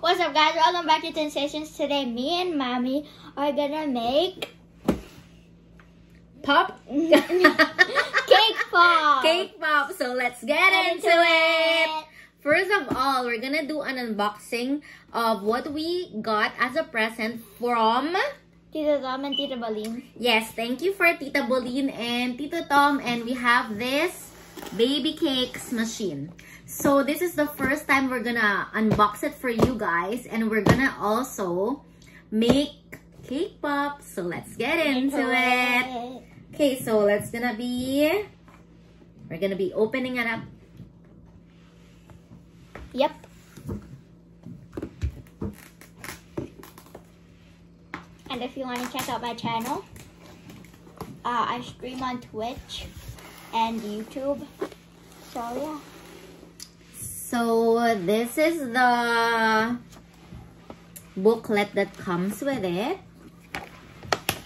What's up guys? Welcome back to Sensations. Today me and mommy are gonna make Pop? cake pop. Cake pop. So let's get Get into it. First of all, we're gonna do an unboxing of what we got as a present from... Tita Tom and Tita Balim. Yes, thank you for Tita Bolin and Tito Tom. And we have this Babycakes machine. So this is the first time we're gonna unbox it for you guys. And we're gonna also make cake pop. So let's get into it. Okay, so let's gonna be... We're gonna be opening it up. Yep. And if you want to check out my channel, uh, I stream on Twitch and YouTube. So yeah. So this is the booklet that comes with it.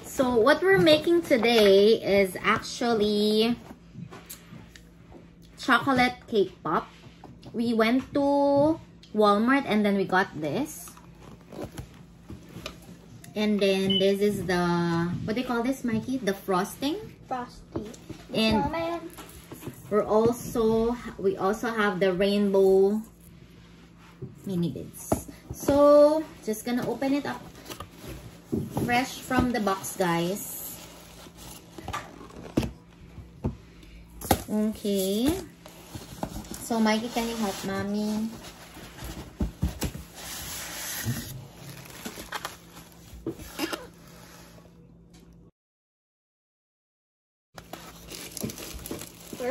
So what we're making today is actually chocolate cake pop. We went to Walmart and then we got this. And then this is the, what do you call this, Mikey? The frosting. Frosty. And. We're also, we also have the rainbow mini bits. So, just gonna open it up. Fresh from the box, guys. Okay. So, Mikey, can you help mommy?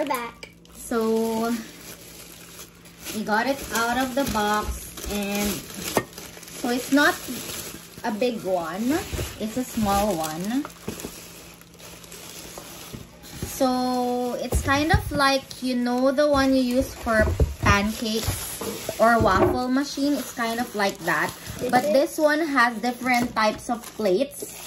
We're back. So, we got it out of the box and so it's not a big one. It's a small one. So, it's kind of like, you know, the one you use for pancakes or waffle machine. It's kind of like that. Is But it? this one has different types of plates.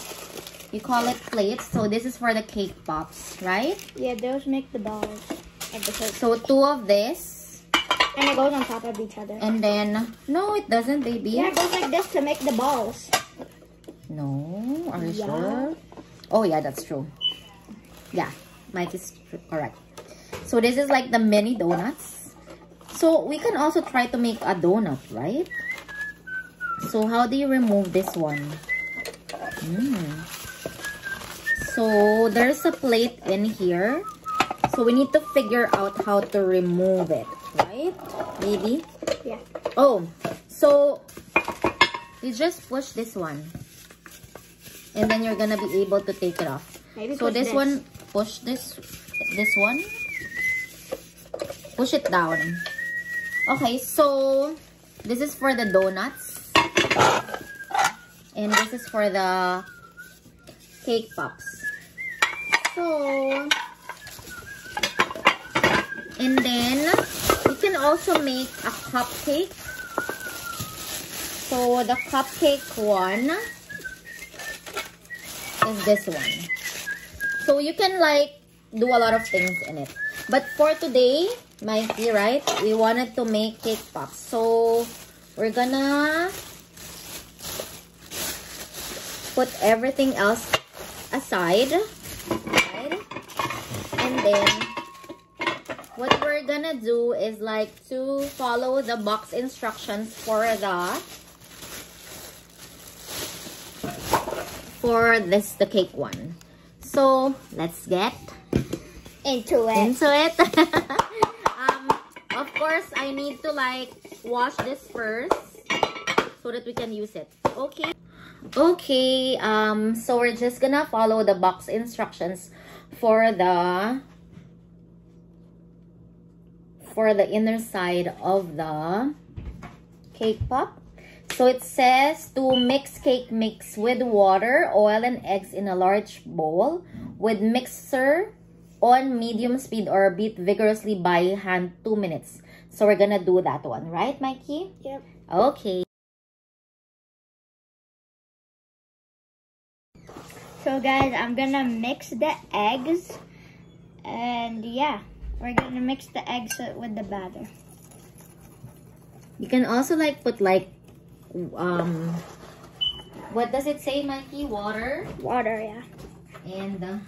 We call it plates. So, this is for the cake pops, right? Yeah, those make the balls the. So, two of this. And it goes on top of each other. And then, no, it doesn't, baby. Yeah, it goes like this to make the balls. No, are you Yeah. sure? Oh, yeah, that's true. Yeah, Mike is correct. So this is like the mini donuts. So we can also try to make a donut, right? So how do you remove this one? Mm. So there's a plate in here. So we need to figure out how to remove it, right? Maybe? Yeah. Oh, so you just push this one. And then you're gonna be able to take it off. Maybe So this, this. one, push this, this one. Push it down. Okay, so this is for the donuts. And this is for the cake pops. So, and then you can also make a cupcake. So the cupcake one is this one. So you can like do a lot of things in it. But for today, Mikey, right? We wanted to make cake pops. So we're gonna put everything else aside. Then what we're gonna do is like to follow the box instructions for the for this the cake one. So let's get Into it. into it. um, of course, I need to like wash this first so that we can use it. Okay. Okay. Um. So we're just gonna follow the box instructions for the for the inner side of the cake pop. So it says to mix cake mix with water, oil, and eggs in a large bowl with mixer on medium speed or beat vigorously by hand 2 minutes. So we're gonna do that one, right, Mikey? Yep. Okay. So guys, I'm gonna mix the eggs. And yeah, we're gonna mix the eggs with the batter. You can also like put like um, what does it say, Mikey? Water Water, yeah. and uh,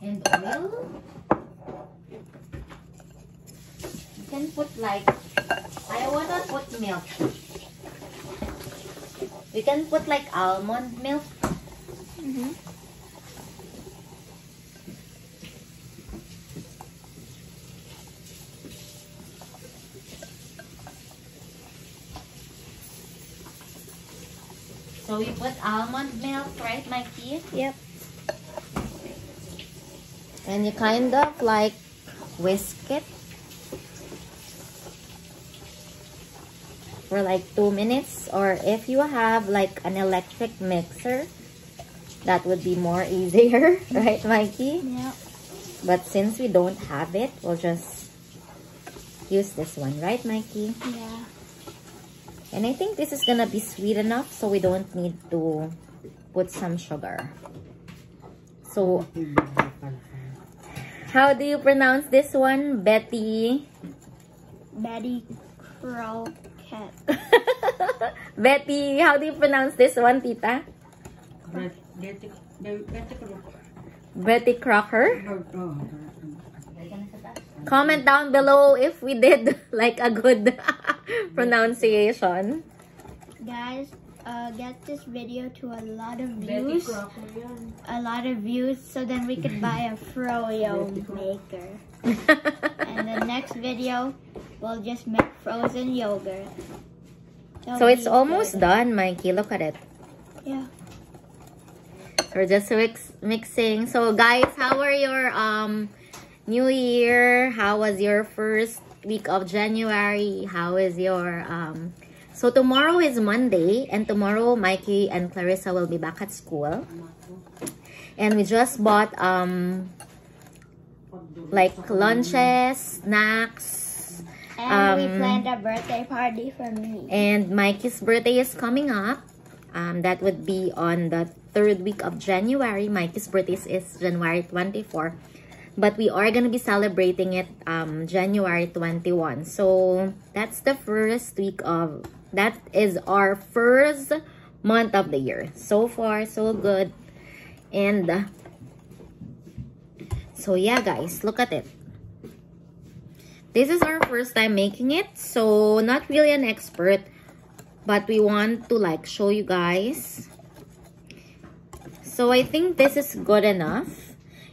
and oil. You can put like I wanna put milk. We can put like almond milk. Mm-hmm. So we put almond milk, right, Mikey? Yep. And you kind of like whisk it for like two minutes. Or if you have like an electric mixer, that would be more easier, right, Mikey? Yep. But since we don't have it, we'll just use this one, right, Mikey? Yeah. And I think this is gonna be sweet enough so we don't need to put some sugar. So, how do you pronounce this one, Betty? Betty Croquette. Betty, how do you pronounce this one, Tita? Betty, Betty Betty Crocker? Oh, Comment down below if we did like a good pronunciation. Guys, uh, get this video to a lot of views. A lot of views so then we could buy a froyo maker. And the next video, we'll just make frozen yogurt. That'll so it's almost good. done, Mikey. Look at it. Yeah. We're just mix mixing. So guys, how were your um new year? How was your first week of January? How is your um so tomorrow is Monday and tomorrow Mikey and Clarissa will be back at school. And we just bought um like lunches, snacks, And we Um, planned a birthday party for me. and Mikey's birthday is coming up. Um, that would be on the third week of January. Mikey's birthday is January 24. But we are to be celebrating it um, January 21. So that's the first week of, that is our first month of the year. So far, so good. And uh, so yeah, guys, look at it. This is our first time making it, so not really an expert, but we want to like show you guys. So I think this is good enough.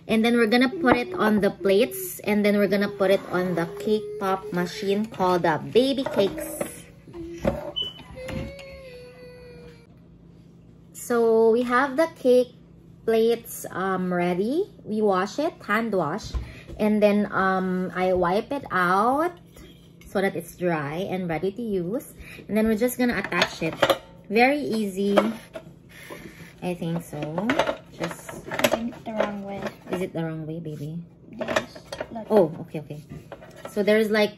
And then we're gonna put it on the plates and then we're gonna put it on the cake pop machine called the baby cakes. So we have the cake plates um, ready. We wash it, hand wash. And then um, I wipe it out so that it's dry and ready to use. And then we're just gonna attach it. Very easy. I think so. Just, I think the wrong way. Is it the wrong way, baby? Yes. Look. Oh, okay, okay. So there's like,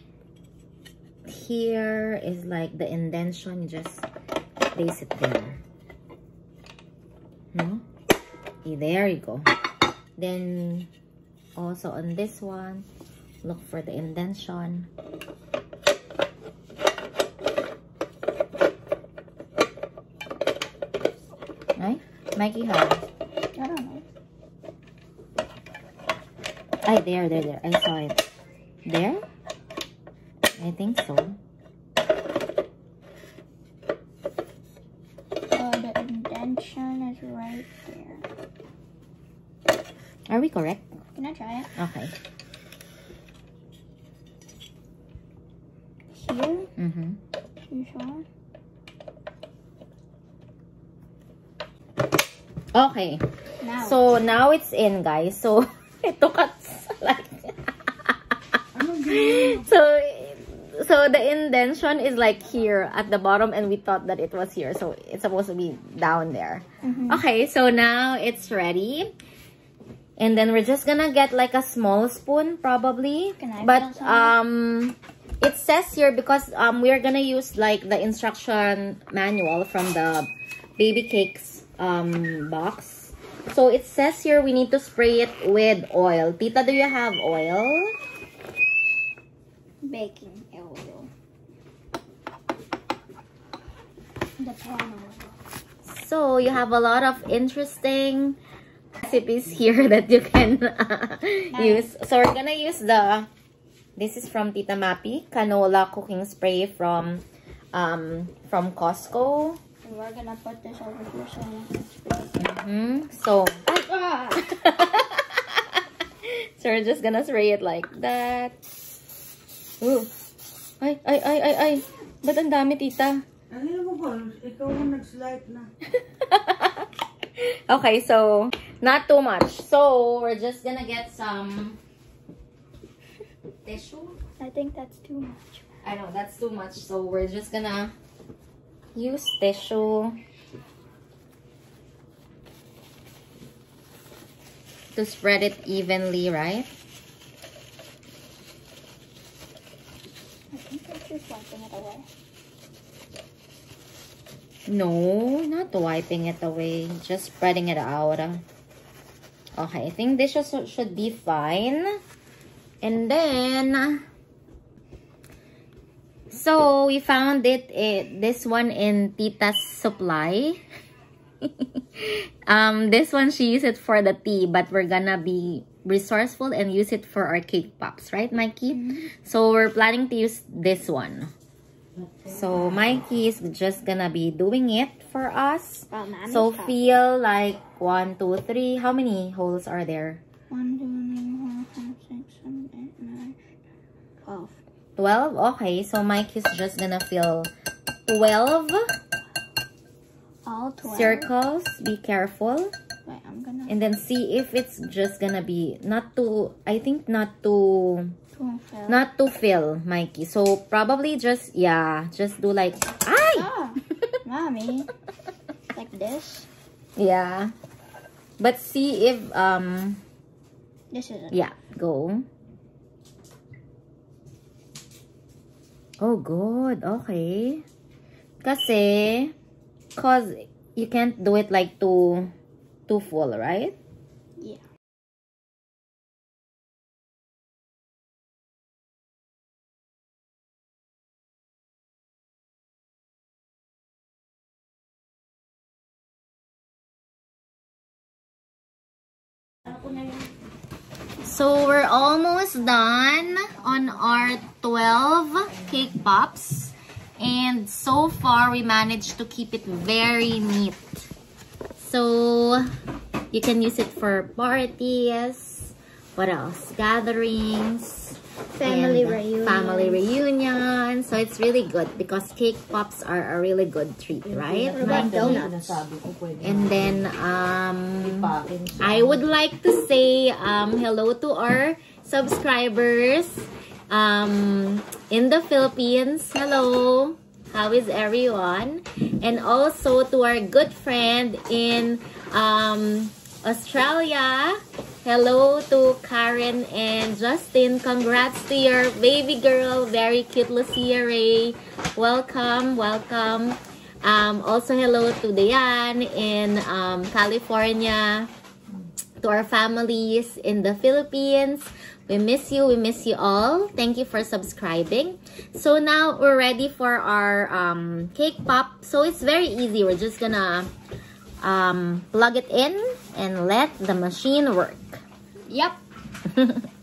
here is like the indention. You just place it there. No? Okay, there you go. Then, also on this one, look for the indention. Right? Mikey, how? I don't know. Ay, there, there, there. I saw it. There? I think so. Oh, the indention is right there. Are we correct? Can I try it? Okay. Here? Mm-hmm. You sure? Okay. Now. So, now it's in, guys. So, it took us like... so, so the indention is like here at the bottom and we thought that it was here. So, it's supposed to be down there. Mhm. Okay, so now it's ready. And then we're just gonna get like a small spoon probably. Can I but um it says here because um we're gonna use like the instruction manual from the Babycakes um box. So it says here we need to spray it with oil. Tita, do you have oil? Baking oil. The panel. So you have a lot of interesting recipes here that you can uh, use. So we're gonna use the, this is from Tita Mappy, canola cooking spray from, um, from Costco. And we're gonna put this over here so spray. hmm So, Ah! so we're just gonna spray it like that. Ooh. Ay, ay, ay, ay, ay. Ba't ang dami, tita? Ano mo ba? Ikaw ang nag-slide na. okay, so not too much. So we're just gonna get some tissue. I think that's too much. I know that's too much. So we're just gonna use tissue to spread it evenly, right? I think that's just wiping it away. No, not wiping it away. Just spreading it out. Okay, I think this should, should be fine. And then, so we found it, it this one in Tita's Supply. um, this one she used it for the tea, but we're gonna be resourceful and use it for our cake pops, right, Mikey? So we're planning to use this one. So Mikey is just gonna be doing it for us. So feel like one, two, three. How many holes are there? One, two, three, four, five, six, seven, eight, nine, twelve. Twelve. Okay, so Mikey's just gonna fill twelve All twelve. circles. Be careful, Wait, I'm gonna and then see if it's just gonna be not too. I think not too. Not to fill, Mikey. So probably just yeah, just do like ay. Ah, mommy. like this. Yeah. But see if um This is it. yeah, go. Oh, good. Okay. Kasi cause you can't do it like too too full, right? So we're almost done on our 12 cake pops. And so far, we managed to keep it very neat. So you can use it for parties. What else? Gatherings. Family and reunions. Family reunion. So it's really good because cake pops are a really good treat, right? About donuts? And then, um. I would like to say um, hello to our subscribers um, in the Philippines. Hello. How is everyone? And also to our good friend in um, Australia. Hello to Karen and Justin. Congrats to your baby girl. Very cute Lucia Ray. Welcome, welcome. Um, also, hello to Diane in um, California. To our families in the Philippines. We miss you. We miss you all. Thank you for subscribing. So now we're ready for our um, cake pop. So it's very easy. We're just gonna um, plug it in and let the machine work. Yep.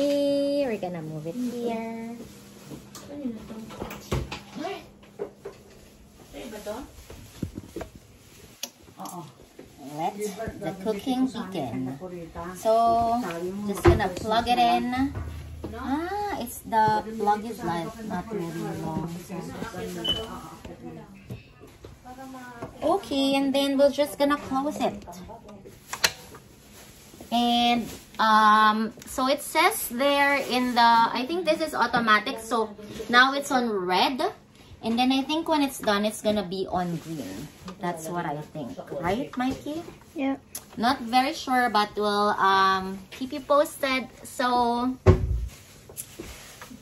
Okay, we're gonna move it here. Let the cooking begin. So, just gonna plug it in. Ah, it's the plug is like not really long. Okay, and then we're just gonna close it. And um, so it says there in the, I think this is automatic. So now it's on red. And then I think when it's done, it's gonna be on green. That's what I think. Right, Mikey? Yeah. Not very sure, but we'll um, keep you posted. So,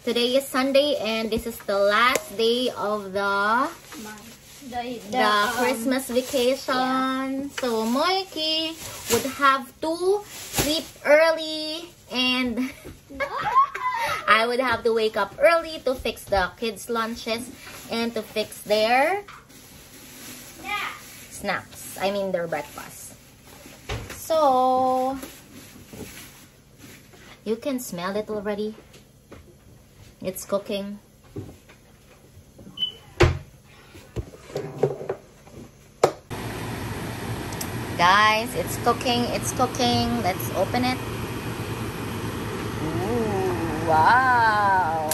today is Sunday, and this is the last day of the The, the, um, Christmas vacation. So, Moiki would have to sleep early, and I would have to wake up early to fix the kids' lunches and to fix their snacks. I mean their breakfast. So, you can smell it already. It's cooking. Guys, it's cooking, it's cooking. Let's open it. Ooh, wow.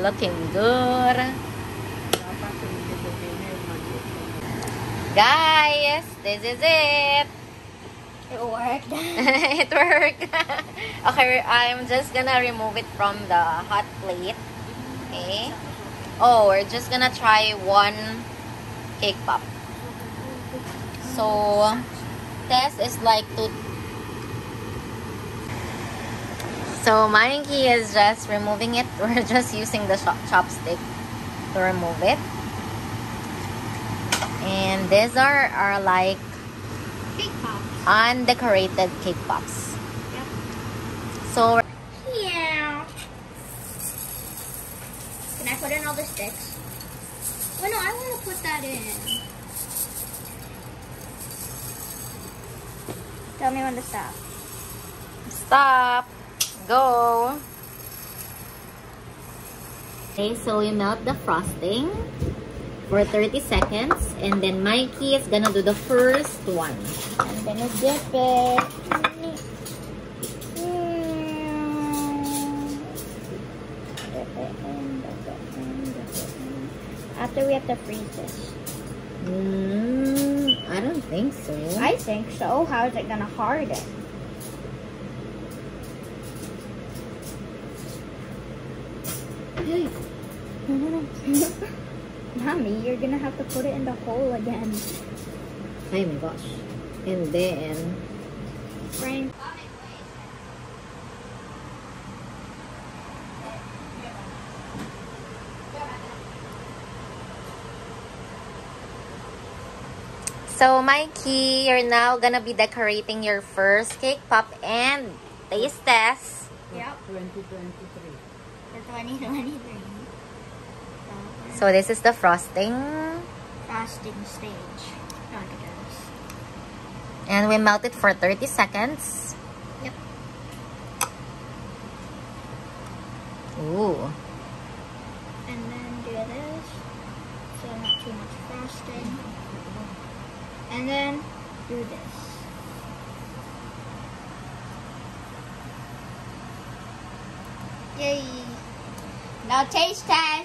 Looking good. Guys, this is it. It worked. it worked. okay, I'm just gonna remove it from the hot plate. Okay. Oh, we're just gonna try one cake pop. So, test is like to. So, Maniki is just removing it. We're just using the chopstick to remove it. And these are, are like Cake pops. Undecorated cake pops. Yep. So, Yeah. Can I put in all the sticks? Well, no, I want to put that in. Tell me when to stop. stop. Go. Okay, so we melt the frosting for 30 seconds. And then Mikey is gonna do the first one. I'm gonna dip it. Dip it in, dip it in, dip it in. After we have to freeze this. Mm, I don't think so. I think so. How is it gonna harden? Mommy, you're gonna have to put it in the hole again. Oh my gosh. And then, Frank. so Mikey, you're now gonna be decorating your first cake pop and taste test. Yep, 2023. for 2023. So this is the frosting. frosting stage. And we melt it for 30 seconds. Yep. Ooh. And then do this. So not too much frosting. And then do this. Yay. Now taste test.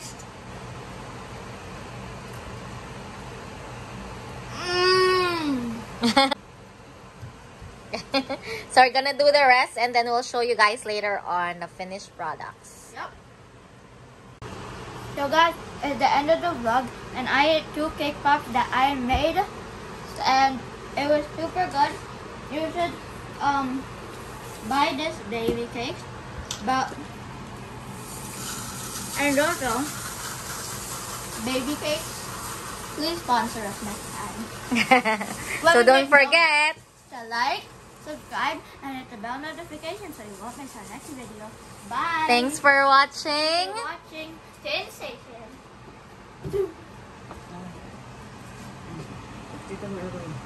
so we're gonna do the rest and then we'll show you guys later on the finished products. Yep. So guys, at the end of the vlog, and I ate two cake pops that I made, and it was super good. You should um buy this Babycakes, but and also Babycakes. Please sponsor us next time. so don't forget. To like, subscribe, and hit the bell notification so you won't miss our next video. Bye. Thanks for watching. for watching Tin Sations. Dito meron.